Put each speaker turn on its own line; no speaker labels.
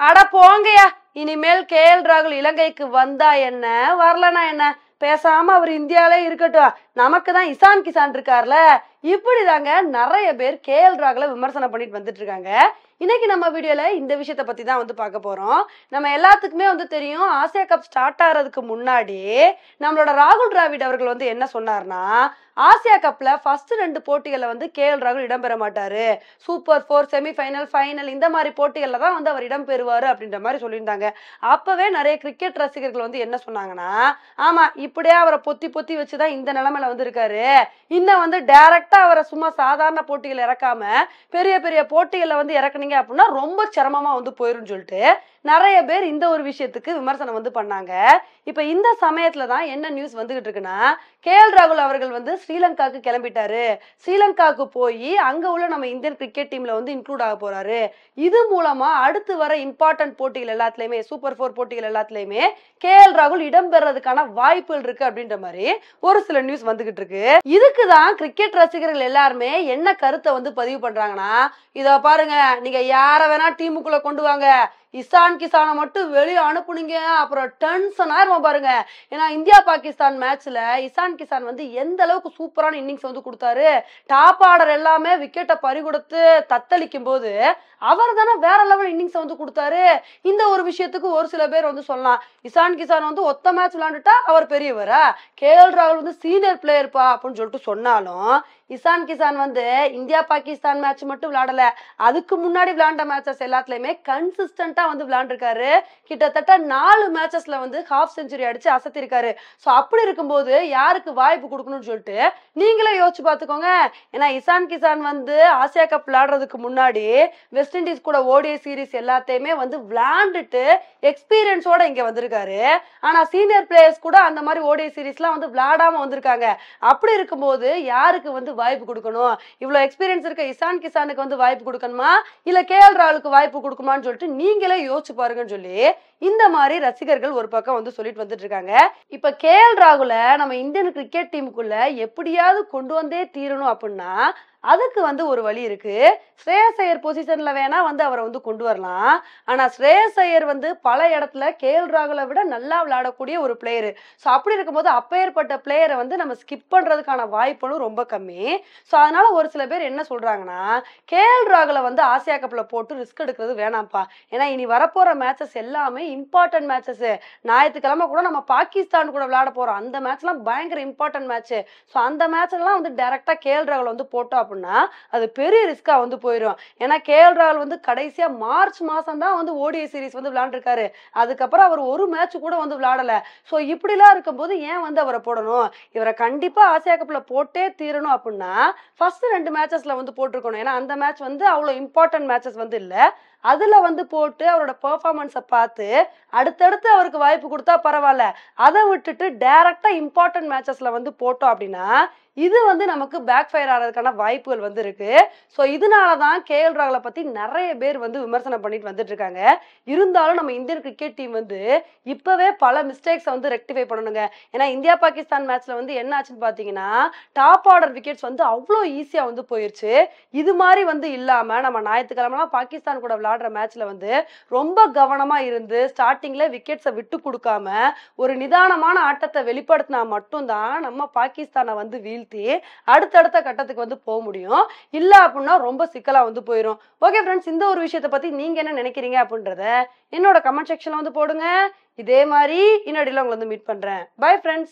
அட போங்கயா இனிமேல் K. L. ராகுல் இலங்கைக்கு வந்தா என்ன? வரலனா என்ன? பேசாம அவர் இந்தியாலே இருக்கட்டும். நமக்கு தான் இசான் கிசான் இருக்கார்ல. இப்படிதாங்க நிறைய பேர் கே. எல். ராகுல விமர்சனம் பண்ணிட்டு வந்துட்டு இருக்காங்க. இன்னைக்கு நம்ம வீடியோல இந்த விஷயத்த பத்தி தான் வந்து பார்க்க போறோம். நம்ம எல்லாத்துக்குமே வந்து தெரியும் ஆசியா கப் ஸ்டார்ட் ஆகிறதுக்கு முன்னாடி நம்மளோட ராகுல் டிராவிட் அவர்கள் வந்து என்ன சொன்னார்னா ஆசியா கப்ல ஃபர்ஸ்ட் ரெண்டு போட்டிகள்ல வந்து கே எல் ராகுல் இடம்பெற மாட்டாரு. சூப்பர் ஃபோர் செமிஃபைனல் ஃபைனல் இந்த மாதிரி போட்டிகள்ல தான் வந்து அவர் இடம் பெறுவாரு அப்படின்ற மாதிரி சொல்லியிருந்தாங்க. அப்பவே நிறைய கிரிக்கெட் ரசிகர்கள் வந்து என்ன சொன்னாங்கன்னா ஆமா இப்படியே அவரை பொத்தி பொத்தி வச்சுதான் இந்த நிலைமையில வந்து இருக்காரு. இன்னும் வந்து டைரக்டா அவரை சும்மா சாதாரண போட்டிகள் இறக்காம பெரிய பெரிய போட்டிகள்ல வந்து இறக்குனீங்க அப்படின்னா ரொம்ப சிரமமா வந்து போயிரும்னு சொல்லிட்டு நிறைய பேர் இந்த ஒரு விஷயத்துக்கு விமர்சனம் வந்து பண்ணாங்க. இப்போ இந்த சமயத்துல தான் என்ன நியூஸ் வந்துகிட்டு இருக்குன்னா கே எல் ராகுல் அவர்கள் வந்து ஸ்ரீலங்காவுக்கு கிளம்பிட்டாரு. ஸ்ரீலங்காவுக்கு போய் அங்க உள்ள நம்ம இந்தியன் கிரிக்கெட் டீம்ல வந்து இன்க்ளூட் ஆக போறாரு. இது மூலமா அடுத்து வர இம்பார்ட்டன்ட் போட்டிகள் எல்லாத்துலயுமே சூப்பர் ஃபோர் போட்டிகள் எல்லாத்துலயுமே கே எல் ராகுல் இடம்பெறதுக்கான வாய்ப்புகள் இருக்கு அப்படின்ற மாதிரி ஒரு சில நியூஸ் வந்துகிட்டு இருக்கு. இதுக்கு தான் கிரிக்கெட் ரசிகர்கள் எல்லாருமே என்ன கருத்தை வந்து பதிவு பண்றாங்கன்னா இத பாருங்க நீங்க யார வேணா டீமுக்குள்ள கொண்டு வாங்க இசான் கிசானை மட்டும் வெளியே அனுப்புனீங்க. அப்புறம் டென்ஷன் ஆயிருமா பாருங்க. ஏன்னா இந்தியா பாகிஸ்தான் மேட்ச்ல இசான் கிசான் வந்து எந்த அளவுக்கு சூப்பரான இன்னிங்ஸ் வந்து கொடுத்தாரு. டாப் ஆர்டர் எல்லாமே விக்கெட்டை பறிகொடுத்து தத்தளிக்கும் போது அவர் தானே வேற லெவல் இன்னிங்ஸ் வந்து கொடுத்தாரு. இந்த ஒரு விஷயத்துக்கு ஒரு சில பேர் வந்து சொல்லலாம். இசான் கிசான் வந்து ஒத்த மேட்ச் விளையாண்டுட்டா அவர் பெரியவரா? கே எல் ராகுல் வந்து சீனியர் பிளேயர்ப்பா அப்படின்னு சொல்லிட்டு சொன்னாலும் இசான் கிசான் வந்து இந்தியா பாகிஸ்தான் மேட்ச் மட்டும் விளையாடல. அதுக்கு முன்னாடி விளையாண்ட மேட்சஸ் எல்லாத்துலயுமே கன்சிஸ்டண்டா வந்து விளையாண்டுருக்காரு. கிட்டத்தட்ட நாலு மேட்சஸ்ல வந்து ஹாஃப் செஞ்சுரி அடிச்சு அசத்திருக்காரு. ஸோ அப்படி இருக்கும்போது யாருக்கு வாய்ப்பு கொடுக்கணும்னு சொல்லிட்டு நீங்களே யோசிச்சு பார்த்துக்கோங்க. ஏன்னா இசான் கிசான் வந்து ஆசியா கப் விளையாடுறதுக்கு முன்னாடி வெஸ்ட் இண்டீஸ் கூட ஓடிய சீரிஸ் எல்லாத்தையுமே வந்து விளையாண்டுட்டு எக்ஸ்பீரியன்ஸோட இங்க வந்திருக்காரு. ஆனா சீனியர் பிளேயர்ஸ் கூட அந்த மாதிரி ஓடிய சீரிஸ்லாம் வந்து விளையாடாம வந்திருக்காங்க. அப்படி இருக்கும்போது யாருக்கு வந்து வாய்ப்பு கொடுக்கணும். இவ்வளவு எக்ஸ்பீரியன்ஸ் இருக்க இசான் கிசானுக்கு வந்து வாய்ப்பு கொடுக்கணுமா? இல்ல கே எல் ராகுலுக்கு வாய்ப்பு கொடுக்குமான்னு சொல்லிட்டு நீங்களே யோசிச்சு பாருங்கன்னு சொல்லி இந்த மாதிரி ரசிகர்கள் ஒரு பக்கம் வந்து சொல்லிட்டு வந்துட்டு இருக்காங்க. இப்ப கே எல் ராகுல நம்ம இந்தியன் கிரிக்கெட் டீமுக்குள்ள எப்படியாவது கொண்டு வந்தே தீரணும் அப்படின்னா அதுக்கு வந்து ஒரு வழி இருக்கு. ஸ்ரேயஸ் ஐயர் பொசிஷன்ல வேணா வந்து அவரை வந்து கொண்டு வரலாம். ஆனா ஸ்ரேயஸ் ஐயர் வந்து பல இடத்துல கே எல் ராகுலை விட நல்லா விளையாடக்கூடிய ஒரு பிளேயர் ஸோ அப்படி இருக்கும்போது அப்பேற்பட்ட பிளேயரை வந்து நம்ம ஸ்கிப் பண்றதுக்கான வாய்ப்புகளும் ரொம்ப கம்மி. ஸோ அதனால ஒரு சில பேர் என்ன சொல்றாங்கன்னா கேஎல் ராகுலை வந்து ஆசியா கப்ல போட்டு ரிஸ்க் எடுக்கிறது வேணாம்ப்பா. ஏன்னா இனி வரப்போற மேட்சஸ் எல்லாமே இம்பார்ட்டன்ட் மேட்சஸ் ஞாயிற்றுக்கிழமை கூட நம்ம பாகிஸ்தான் கூட விளையாட போறோம். அந்த மேட்ச்லாம் பயங்கர இம்பார்ட்டன்ட் மேட்ச் ஸோ அந்த மேட்ச்லாம் வந்து டைரக்டா கேஎல் ராகுல் வந்து போட்டோம் அப்படின்னா அது பெரிய ரிஸ்கா வந்து போயிடும் ஏன்னா கே எல் ராகுல் வந்து கடைசியா மார்ச் மாசம் தான் வந்து ஓடிஐ சீரிஸ் வந்து விளாண்டுருக்காரு அதுக்கப்புறம் அவர் ஒரு மேட்ச் கூட வந்து விளாடலை ஸோ இப்படிலாம் இருக்கும்போது ஏன் வந்து அவரை போடணும்? இவரை கண்டிப்பா ஆசியா கப்ல போட்டே தீரணும் அப்படின்னா ஃபர்ஸ்ட் ரெண்டு மேட்சஸ்ல வந்து போட்டிருக்கணும். ஏன்னா அந்த மேட்ச் வந்து அவ்வளோ இம்பார்ட்டன்ட் மேட்சஸ் வந்து இல்லை. அதுல வந்து போட்டு அவரோட பெர்ஃபார்மன்ஸை பார்த்து அடுத்தடுத்து அவருக்கு வாய்ப்பு கொடுத்தா பரவாயில்ல. அதை விட்டுட்டு டைரக்டா இம்பார்ட்டன்ட் மேட்சஸ்ல வந்து போட்டோம் அப்படின்னா இது வந்து நமக்கு பேக் ஃபயர் ஆகிறதுக்கான வாய்ப்புகள் வந்து இருக்கு. ஸோ இதனால தான் கே எல் ராகுலை பத்தி நிறைய பேர் வந்து விமர்சனம் பண்ணிட்டு வந்துட்டு இருக்காங்க. இருந்தாலும் நம்ம இந்தியன் கிரிக்கெட் டீம் வந்து இப்பவே பல மிஸ்டேக்ஸை வந்து ரெக்டிஃபை பண்ணணுங்க. ஏன்னா இந்தியா பாகிஸ்தான் மேட்ச்ல வந்து என்ன ஆச்சுன்னு பார்த்தீங்கன்னா டாப் ஆர்டர் விக்கெட்ஸ் வந்து அவ்வளோ ஈஸியாக வந்து போயிருச்சு. இது மாதிரி வந்து இல்லாம நம்ம ஞாயிற்றுக்கிழமெல்லாம் பாகிஸ்தான் கூட விளாடுற மேட்ச்ல வந்து ரொம்ப கவனமா இருந்து ஸ்டார்டிங்ல விக்கெட்ஸை விட்டு கொடுக்காம ஒரு நிதானமான ஆட்டத்தை வெளிப்படுத்தினா மட்டும்தான் நம்ம பாகிஸ்தானை வந்து வீழ்த்தி அடுத்தடுத்த கட்டத்துக்கு வந்து போக முடியும். இல்ல அப்படின்னா ரொம்ப சிக்கலா வந்து போயிடும் ஓகே ஃப்ரெண்ட்ஸ் இந்த ஒரு விஷயத்தை பத்தி நீங்க என்ன நினைக்கிறீங்க அப்படின்றத என்னோட கமெண்ட் செக்ஷன்ல வந்து போடுங்க. இதே மாதிரி இன்னடியில் உங்களை வந்து மீட் பண்றேன். Bye friends